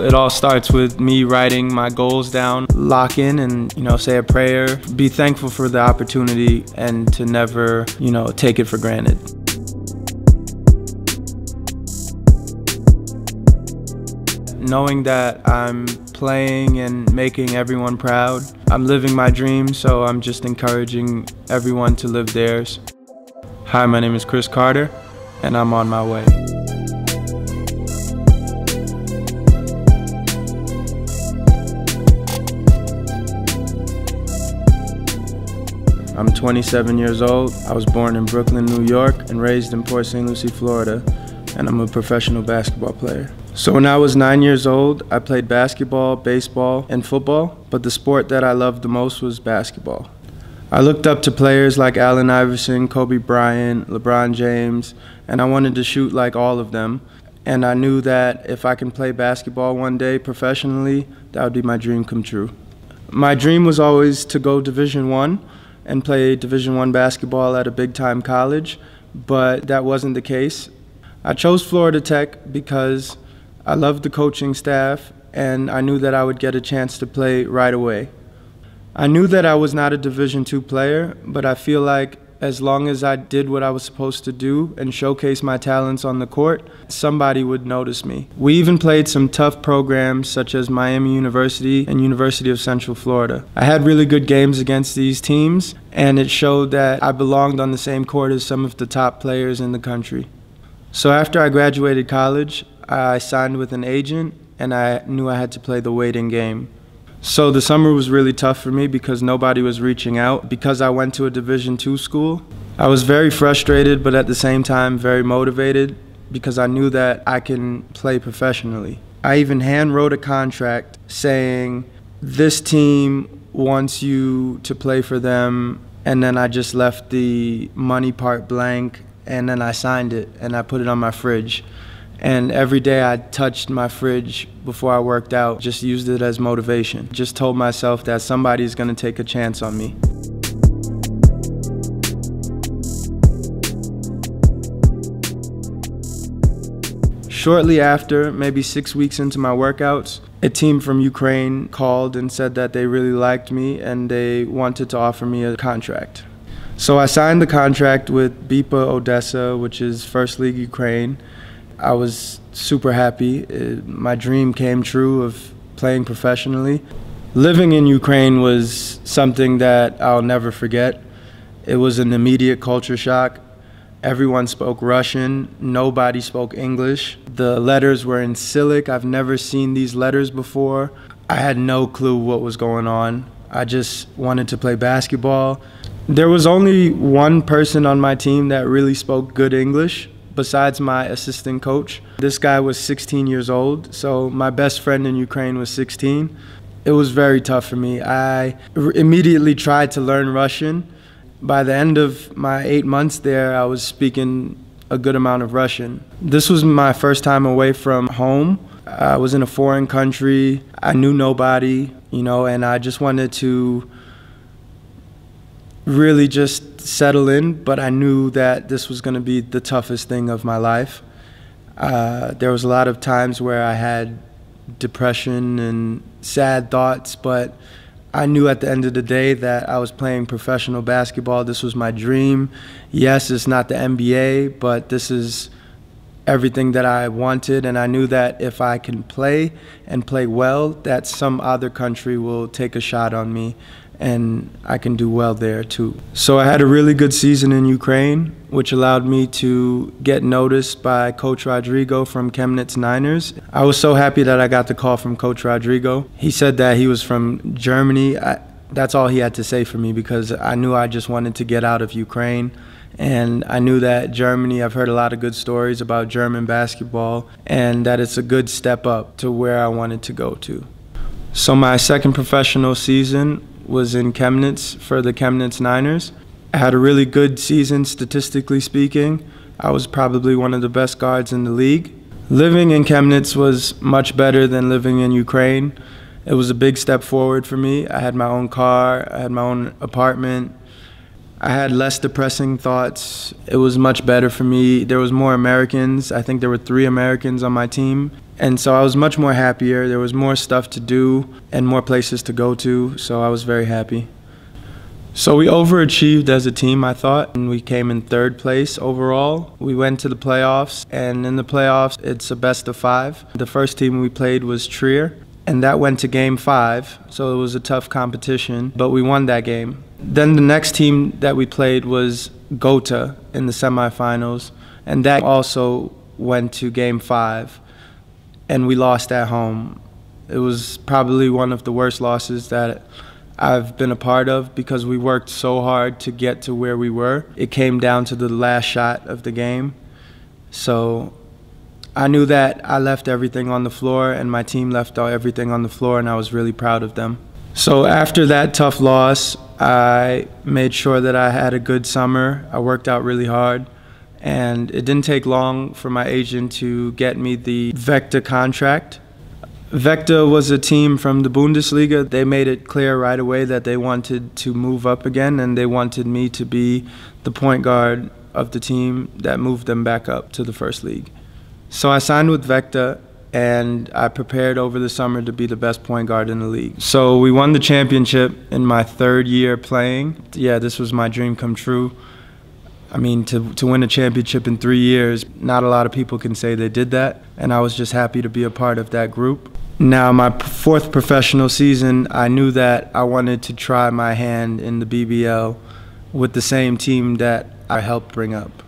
It all starts with me writing my goals down, lock in and, you know, say a prayer, be thankful for the opportunity and to never, you know, take it for granted. Knowing that I'm playing and making everyone proud, I'm living my dream, so I'm just encouraging everyone to live theirs. Hi, my name is Chris Carter, and I'm on my way. I'm 27 years old. I was born in Brooklyn, New York, and raised in Port St. Lucie, Florida, and I'm a professional basketball player. So when I was nine years old, I played basketball, baseball, and football, but the sport that I loved the most was basketball. I looked up to players like Allen Iverson, Kobe Bryant, LeBron James, and I wanted to shoot like all of them. And I knew that if I can play basketball one day professionally, that would be my dream come true. My dream was always to go Division 1 and play Division One basketball at a big time college, but that wasn't the case. I chose Florida Tech because I loved the coaching staff and I knew that I would get a chance to play right away. I knew that I was not a Division two player, but I feel like as long as I did what I was supposed to do and showcase my talents on the court, somebody would notice me. We even played some tough programs such as Miami University and University of Central Florida. I had really good games against these teams, and it showed that I belonged on the same court as some of the top players in the country. So after I graduated college, I signed with an agent, and I knew I had to play the waiting game. So the summer was really tough for me because nobody was reaching out. Because I went to a Division two school, I was very frustrated, but at the same time very motivated because I knew that I can play professionally. I even hand wrote a contract saying this team wants you to play for them, and then I just left the money part blank, and then I signed it and I put it on my fridge. And every day I touched my fridge before I worked out, just used it as motivation. Just told myself that somebody's gonna take a chance on me. Shortly after, maybe six weeks into my workouts, a team from Ukraine called and said that they really liked me and they wanted to offer me a contract. So I signed the contract with BIPA Odessa, which is First League Ukraine. I was super happy. It, my dream came true of playing professionally. Living in Ukraine was something that I'll never forget. It was an immediate culture shock. Everyone spoke Russian, nobody spoke English. The letters were in Cyrillic. I've never seen these letters before. I had no clue what was going on. I just wanted to play basketball. There was only one person on my team that really spoke good English, besides my assistant coach. This guy was 16 years old, so my best friend in Ukraine was 16. It was very tough for me. I immediately tried to learn Russian. By the end of my eight months there, I was speaking a good amount of Russian. This was my first time away from home. I was in a foreign country. I knew nobody, you know, and I just wanted to really just settle in, but I knew that this was going to be the toughest thing of my life. Uh, there was a lot of times where I had depression and sad thoughts, but I knew at the end of the day that I was playing professional basketball. This was my dream. Yes, it's not the NBA, but this is everything that I wanted, and I knew that if I can play and play well, that some other country will take a shot on me and I can do well there too. So I had a really good season in Ukraine, which allowed me to get noticed by Coach Rodrigo from Chemnitz Niners. I was so happy that I got the call from Coach Rodrigo. He said that he was from Germany. I, that's all he had to say for me because I knew I just wanted to get out of Ukraine. And I knew that Germany, I've heard a lot of good stories about German basketball, and that it's a good step up to where I wanted to go to. So, my second professional season, was in Chemnitz for the Chemnitz Niners. I had a really good season statistically speaking. I was probably one of the best guards in the league. Living in Chemnitz was much better than living in Ukraine. It was a big step forward for me. I had my own car, I had my own apartment. I had less depressing thoughts. It was much better for me. There was more Americans. I think there were 3 Americans on my team And so I was much more happier. There was more stuff to do and more places to go to, so I was very happy. So we overachieved as a team, I thought, and we came in third place overall. We went to the playoffs, and in the playoffs, it's a best of five. The first team we played was Trier, and that went to game five, so it was a tough competition, but we won that game. Then the next team that we played was Gotha in the semifinals, and that also went to game five, and we lost at home. It was probably one of the worst losses that I've been a part of because we worked so hard to get to where we were. It came down to the last shot of the game. So I knew that I left everything on the floor and my team left everything on the floor and I was really proud of them. So after that tough loss, I made sure that I had a good summer. I worked out really hard and it didn't take long for my agent to get me the Vechta contract. Vechta was a team from the Bundesliga. They made it clear right away that they wanted to move up again and they wanted me to be the point guard of the team that moved them back up to the first league. So I signed with Vechta and I prepared over the summer to be the best point guard in the league. So we won the championship in my third year playing. Yeah, this was my dream come true. I mean, to, to win a championship in three years, not a lot of people can say they did that. And I was just happy to be a part of that group. Now, my fourth professional season, I knew that I wanted to try my hand in the BBL with the same team that I helped bring up.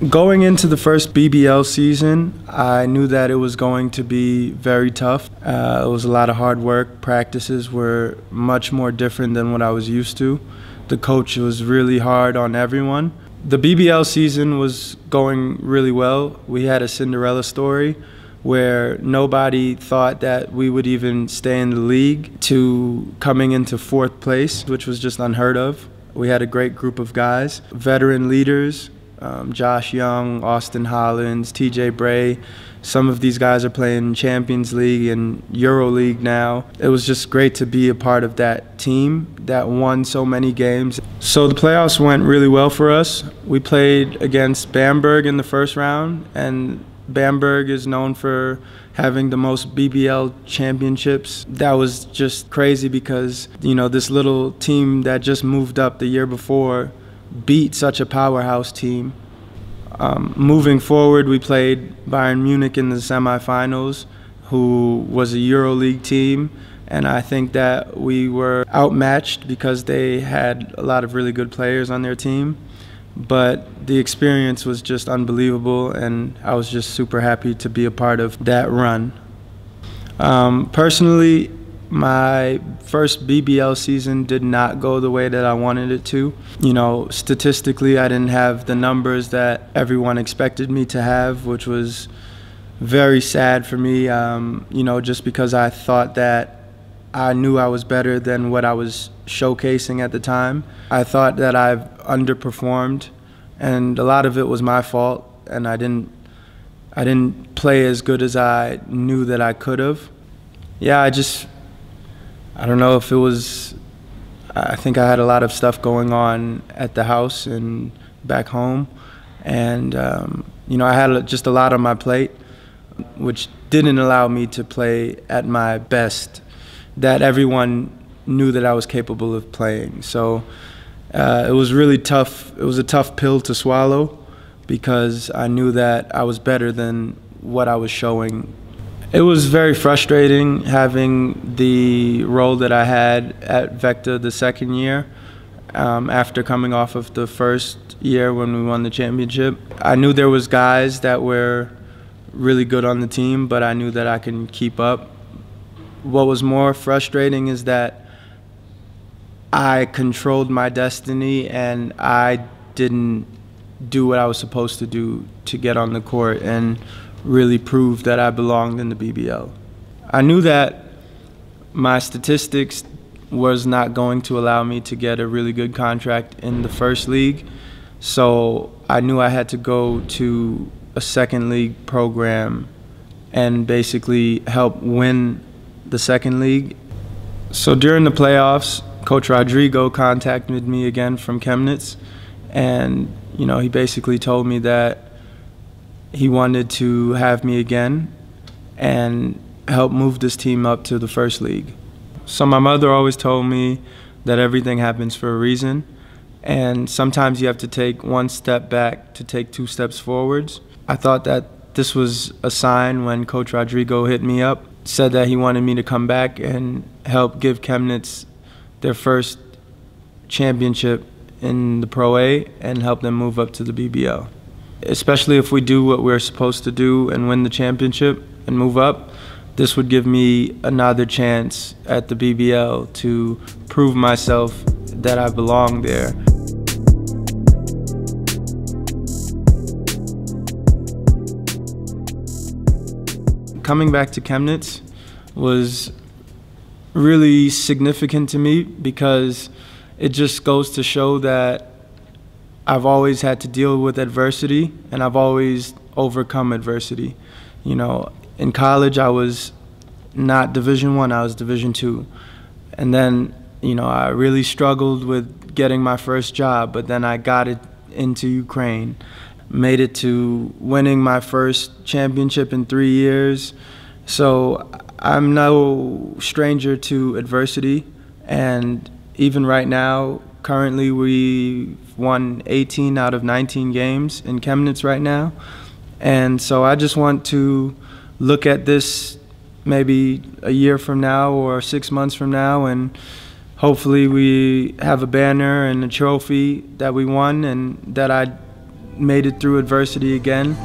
Going into the first BBL season, I knew that it was going to be very tough. Uh, it was a lot of hard work. Practices were much more different than what I was used to. The coach was really hard on everyone. The BBL season was going really well. We had a Cinderella story where nobody thought that we would even stay in the league to coming into fourth place, which was just unheard of. We had a great group of guys, veteran leaders, um, Josh Young, Austin Hollins, TJ Bray. Some of these guys are playing Champions League and Euro League now. It was just great to be a part of that team that won so many games. So the playoffs went really well for us. We played against Bamberg in the first round, and Bamberg is known for having the most BBL championships. That was just crazy because, you know, this little team that just moved up the year before beat such a powerhouse team. Um, moving forward, we played Bayern Munich in the semifinals, who was a EuroLeague team, and I think that we were outmatched because they had a lot of really good players on their team. But the experience was just unbelievable, and I was just super happy to be a part of that run. Um, personally, my first BBL season did not go the way that I wanted it to. You know, statistically, I didn't have the numbers that everyone expected me to have, which was very sad for me, um, you know, just because I thought that I knew I was better than what I was showcasing at the time. I thought that I've underperformed, and a lot of it was my fault, and I didn't. I didn't play as good as I knew that I could have. Yeah, I just I don't know if it was. I think I had a lot of stuff going on at the house and back home, and um, you know I had just a lot on my plate, which didn't allow me to play at my best. That everyone knew that I was capable of playing. So uh, it was really tough. It was a tough pill to swallow because I knew that I was better than what I was showing it was very frustrating having the role that I had at Vechta the second year um, after coming off of the first year when we won the championship. I knew there was guys that were really good on the team, but I knew that I can keep up. What was more frustrating is that I controlled my destiny and I didn't do what I was supposed to do to get on the court and really prove that I belonged in the BBL. I knew that my statistics was not going to allow me to get a really good contract in the first league, so I knew I had to go to a second league program and basically help win the second league. So during the playoffs, Coach Rodrigo contacted me again from Chemnitz, and you know he basically told me that he wanted to have me again and help move this team up to the first league. So my mother always told me that everything happens for a reason, and sometimes you have to take one step back to take two steps forwards. I thought that this was a sign when Coach Rodrigo hit me up, said that he wanted me to come back and help give Chemnitz their first championship in the Pro A and help them move up to the BBL. Especially if we do what we're supposed to do and win the championship and move up, this would give me another chance at the BBL to prove myself that I belong there. Coming back to Chemnitz was really significant to me because it just goes to show that I've always had to deal with adversity and I've always overcome adversity. You know, in college I was not Division One, I, I was Division Two, and then you know I really struggled with getting my first job, but then I got it into Ukraine, made it to winning my first championship in three years. So I'm no stranger to adversity, and even right now, currently we won 18 out of 19 games in Chemnitz right now. And so I just want to look at this maybe a year from now or six months from now and hopefully we have a banner and a trophy that we won and that I made it through adversity again.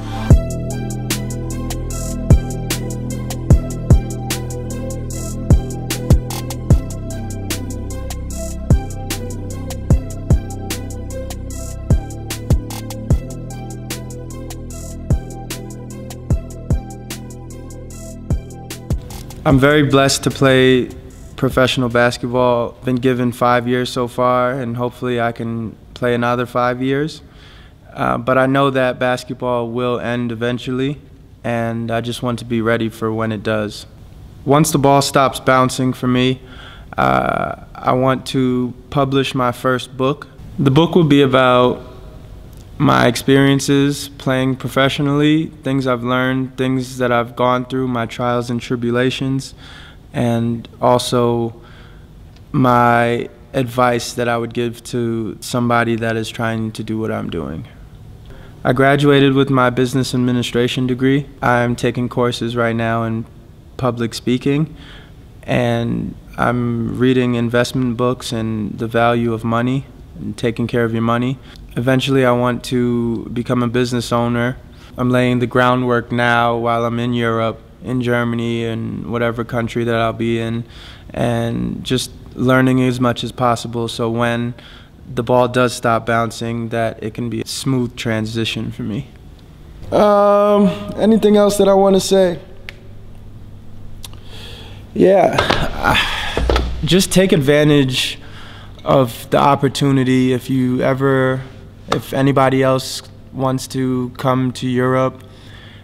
I'm very blessed to play professional basketball. Been given five years so far, and hopefully I can play another five years. Uh, but I know that basketball will end eventually, and I just want to be ready for when it does. Once the ball stops bouncing for me, uh, I want to publish my first book. The book will be about my experiences playing professionally, things I've learned, things that I've gone through, my trials and tribulations, and also my advice that I would give to somebody that is trying to do what I'm doing. I graduated with my business administration degree. I'm taking courses right now in public speaking, and I'm reading investment books and the value of money and taking care of your money. Eventually, I want to become a business owner. I'm laying the groundwork now while I'm in Europe, in Germany, and whatever country that I'll be in, and just learning as much as possible so when the ball does stop bouncing, that it can be a smooth transition for me. Um, anything else that I want to say? Yeah, just take advantage of the opportunity if you ever if anybody else wants to come to Europe,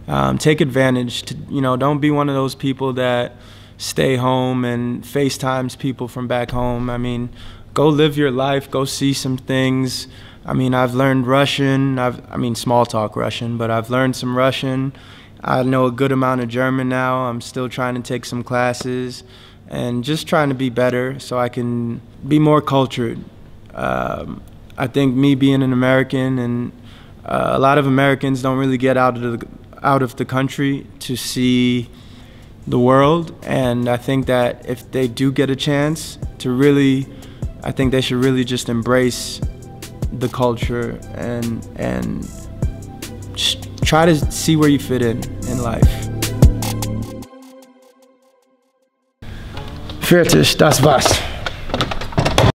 um, take advantage. To, you know, don't be one of those people that stay home and FaceTimes people from back home. I mean, go live your life, go see some things. I mean, I've learned Russian. I've, I mean, small talk Russian, but I've learned some Russian. I know a good amount of German now. I'm still trying to take some classes and just trying to be better so I can be more cultured. Um, I think me being an American and uh, a lot of Americans don't really get out of the out of the country to see the world, and I think that if they do get a chance to really, I think they should really just embrace the culture and and try to see where you fit in in life. Fertig, das war's.